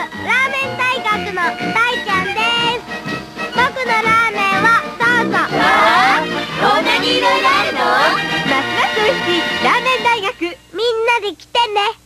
ラーメン大学のたいちゃんです。僕のラーメンはどうぞ。わあこんなにいろいろあるの？ますます美味しいラーメン大学。みんなで来てね。